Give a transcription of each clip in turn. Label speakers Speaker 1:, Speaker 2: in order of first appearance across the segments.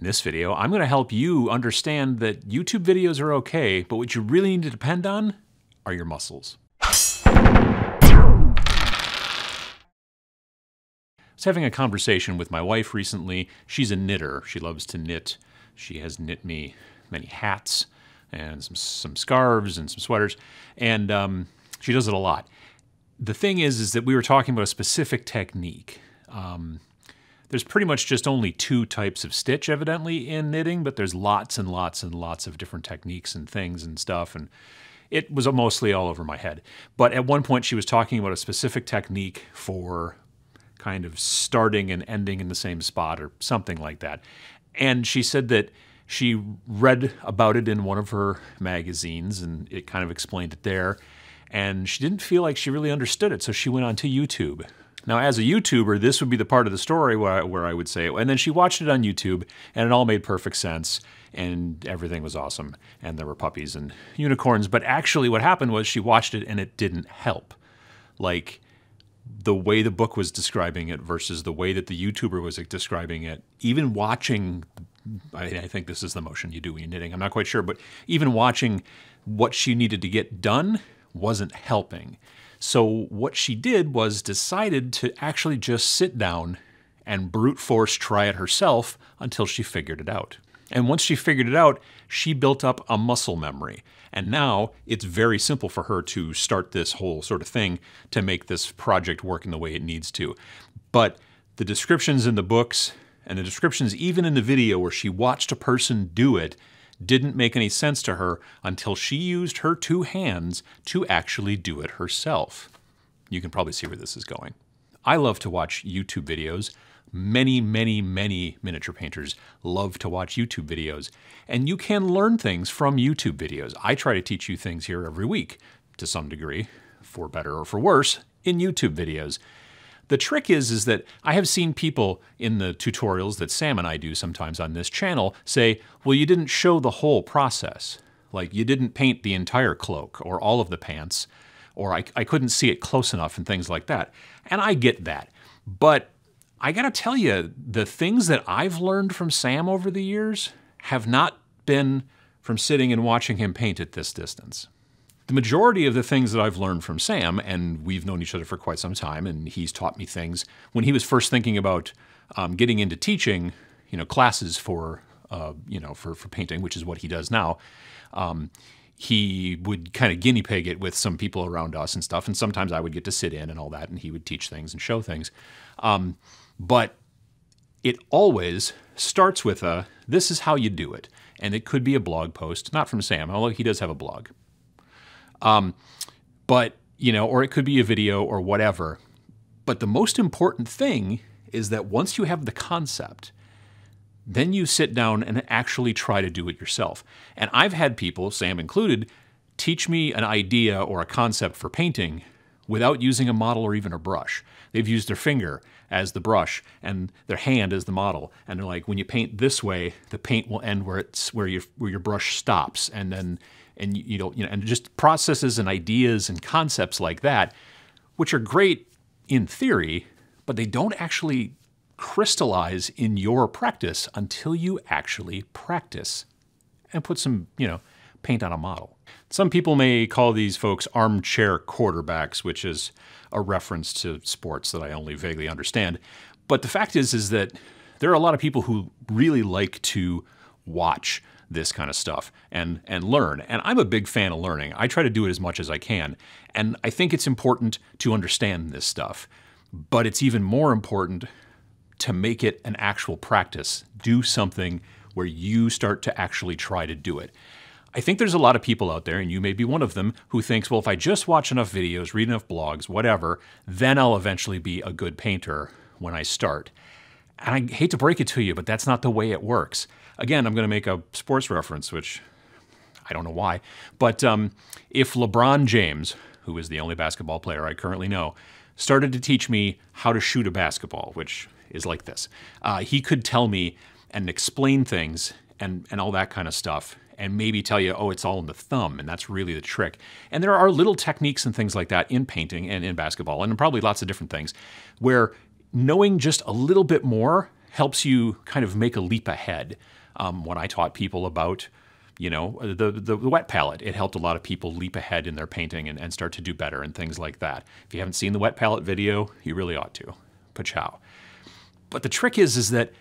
Speaker 1: In this video, I'm going to help you understand that YouTube videos are okay, but what you really need to depend on are your muscles. I was having a conversation with my wife recently. She's a knitter. She loves to knit. She has knit me many hats and some, some scarves and some sweaters, and um, she does it a lot. The thing is, is that we were talking about a specific technique. Um, there's pretty much just only two types of stitch, evidently, in knitting, but there's lots and lots and lots of different techniques and things and stuff. And it was mostly all over my head. But at one point, she was talking about a specific technique for kind of starting and ending in the same spot or something like that. And she said that she read about it in one of her magazines and it kind of explained it there. And she didn't feel like she really understood it, so she went on to YouTube now, as a YouTuber, this would be the part of the story where I, where I would say, and then she watched it on YouTube, and it all made perfect sense, and everything was awesome, and there were puppies and unicorns. But actually, what happened was she watched it, and it didn't help. Like, the way the book was describing it versus the way that the YouTuber was describing it, even watching, I, I think this is the motion you do when you're knitting, I'm not quite sure, but even watching what she needed to get done wasn't helping. So what she did was decided to actually just sit down and brute force try it herself until she figured it out. And once she figured it out, she built up a muscle memory. And now it's very simple for her to start this whole sort of thing to make this project work in the way it needs to. But the descriptions in the books and the descriptions even in the video where she watched a person do it didn't make any sense to her until she used her two hands to actually do it herself. You can probably see where this is going. I love to watch YouTube videos. Many, many, many miniature painters love to watch YouTube videos. And you can learn things from YouTube videos. I try to teach you things here every week, to some degree, for better or for worse, in YouTube videos. The trick is, is that I have seen people in the tutorials that Sam and I do sometimes on this channel say, well, you didn't show the whole process. Like you didn't paint the entire cloak or all of the pants, or I, I couldn't see it close enough and things like that. And I get that. But I gotta tell you, the things that I've learned from Sam over the years have not been from sitting and watching him paint at this distance the majority of the things that I've learned from Sam, and we've known each other for quite some time, and he's taught me things when he was first thinking about um, getting into teaching, you know, classes for, uh, you know, for, for painting, which is what he does now. Um, he would kind of guinea pig it with some people around us and stuff, and sometimes I would get to sit in and all that, and he would teach things and show things. Um, but it always starts with a this is how you do it. And it could be a blog post, not from Sam, although he does have a blog. Um, but, you know, or it could be a video or whatever. But the most important thing is that once you have the concept, then you sit down and actually try to do it yourself. And I've had people, Sam included, teach me an idea or a concept for painting without using a model or even a brush. They've used their finger as the brush and their hand as the model. And they're like, when you paint this way, the paint will end where it's where your where your brush stops. And then and you know, you know, and just processes and ideas and concepts like that, which are great in theory, but they don't actually crystallize in your practice until you actually practice and put some, you know, paint on a model. Some people may call these folks armchair quarterbacks, which is a reference to sports that I only vaguely understand. But the fact is, is that there are a lot of people who really like to watch this kind of stuff and and learn. And I'm a big fan of learning. I try to do it as much as I can. And I think it's important to understand this stuff. But it's even more important to make it an actual practice. Do something where you start to actually try to do it. I think there's a lot of people out there, and you may be one of them, who thinks, well, if I just watch enough videos, read enough blogs, whatever, then I'll eventually be a good painter when I start. And I hate to break it to you, but that's not the way it works. Again, I'm going to make a sports reference, which I don't know why. But um, if LeBron James, who is the only basketball player I currently know, started to teach me how to shoot a basketball, which is like this, uh, he could tell me and explain things and, and all that kind of stuff and maybe tell you, oh, it's all in the thumb, and that's really the trick. And there are little techniques and things like that in painting and in basketball, and probably lots of different things, where knowing just a little bit more helps you kind of make a leap ahead. Um, when I taught people about, you know, the, the, the wet palette, it helped a lot of people leap ahead in their painting and, and start to do better and things like that. If you haven't seen the wet palette video, you really ought to. Pachow. But the trick is, is that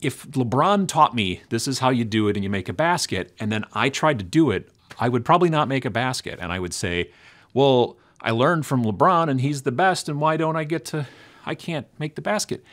Speaker 1: if LeBron taught me this is how you do it and you make a basket, and then I tried to do it, I would probably not make a basket. And I would say, well, I learned from LeBron and he's the best, and why don't I get to, I can't make the basket?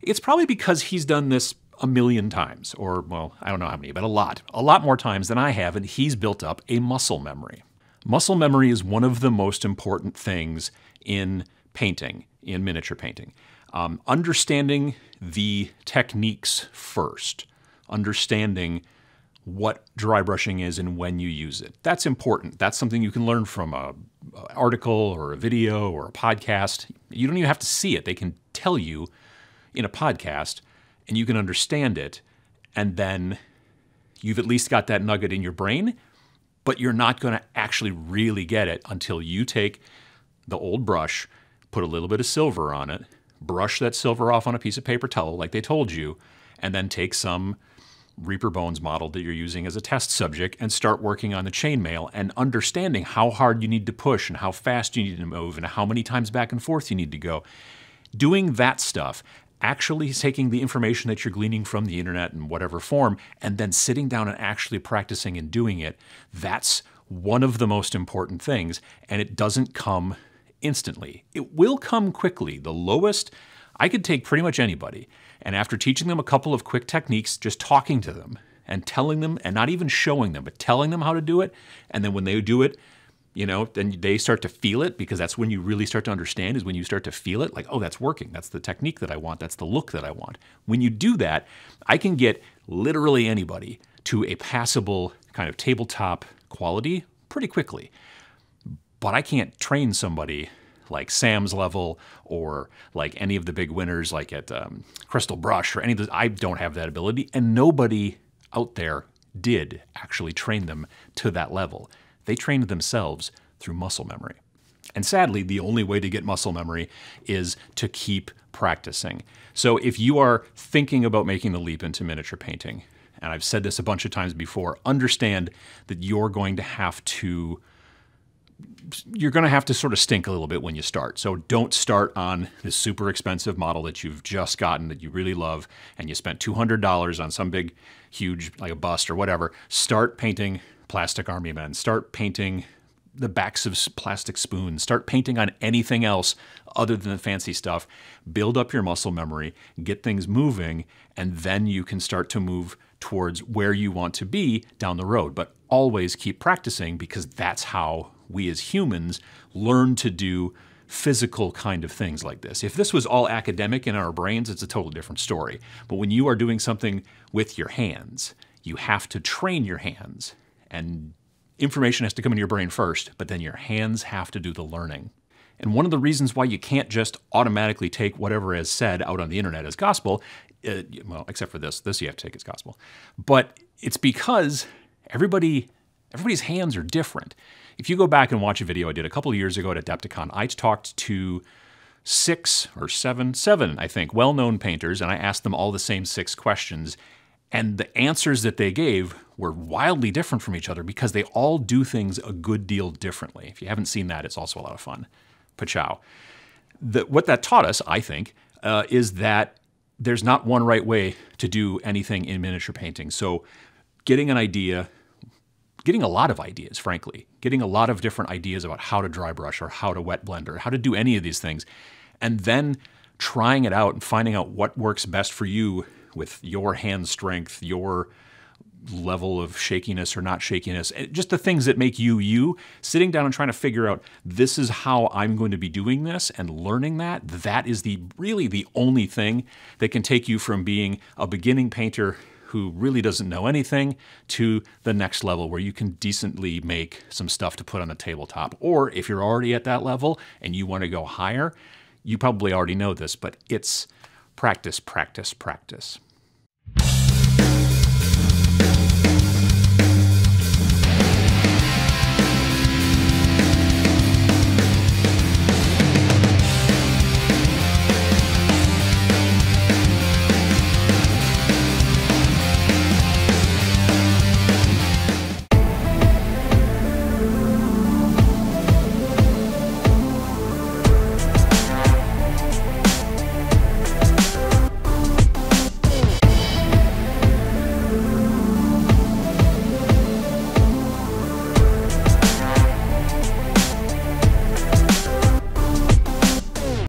Speaker 1: It's probably because he's done this a million times, or, well, I don't know how many, but a lot, a lot more times than I have, and he's built up a muscle memory. Muscle memory is one of the most important things in painting, in miniature painting. Um, understanding the techniques first, understanding what dry brushing is and when you use it. That's important. That's something you can learn from a, a, article or a video or a podcast. You don't even have to see it. They can tell you in a podcast and you can understand it and then you've at least got that nugget in your brain, but you're not going to actually really get it until you take the old brush, put a little bit of silver on it, brush that silver off on a piece of paper towel like they told you, and then take some Reaper Bones model that you're using as a test subject and start working on the chainmail and understanding how hard you need to push and how fast you need to move and how many times back and forth you need to go. Doing that stuff, actually taking the information that you're gleaning from the internet in whatever form, and then sitting down and actually practicing and doing it, that's one of the most important things. And it doesn't come instantly. It will come quickly. The lowest, I could take pretty much anybody, and after teaching them a couple of quick techniques, just talking to them and telling them, and not even showing them, but telling them how to do it, and then when they do it, you know, then they start to feel it because that's when you really start to understand is when you start to feel it like, oh, that's working. That's the technique that I want. That's the look that I want. When you do that, I can get literally anybody to a passable kind of tabletop quality pretty quickly but I can't train somebody like Sam's level or like any of the big winners like at um, Crystal Brush or any of those. I don't have that ability, and nobody out there did actually train them to that level. They trained themselves through muscle memory. And sadly, the only way to get muscle memory is to keep practicing. So if you are thinking about making the leap into miniature painting, and I've said this a bunch of times before, understand that you're going to have to you're going to have to sort of stink a little bit when you start. So don't start on this super expensive model that you've just gotten that you really love and you spent $200 on some big, huge, like a bust or whatever. Start painting plastic army men. Start painting the backs of plastic spoons. Start painting on anything else other than the fancy stuff. Build up your muscle memory, get things moving, and then you can start to move towards where you want to be down the road. But always keep practicing because that's how we as humans learn to do physical kind of things like this. If this was all academic in our brains, it's a totally different story. But when you are doing something with your hands, you have to train your hands. And information has to come into your brain first, but then your hands have to do the learning. And one of the reasons why you can't just automatically take whatever is said out on the internet as gospel, uh, well, except for this, this you have to take as gospel, but it's because everybody, everybody's hands are different. If you go back and watch a video I did a couple of years ago at Adepticon, I talked to six or seven, seven, I think, well known painters, and I asked them all the same six questions. And the answers that they gave were wildly different from each other because they all do things a good deal differently. If you haven't seen that, it's also a lot of fun. Pachow. What that taught us, I think, uh, is that there's not one right way to do anything in miniature painting. So, getting an idea, getting a lot of ideas, frankly, getting a lot of different ideas about how to dry brush or how to wet blend or how to do any of these things, and then trying it out and finding out what works best for you with your hand strength, your level of shakiness or not shakiness, eh, just the things that make you you, sitting down and trying to figure out this is how I'm going to be doing this and learning that, that is the really the only thing that can take you from being a beginning painter who really doesn't know anything to the next level where you can decently make some stuff to put on the tabletop. Or if you're already at that level and you want to go higher, you probably already know this, but it's practice, practice, practice.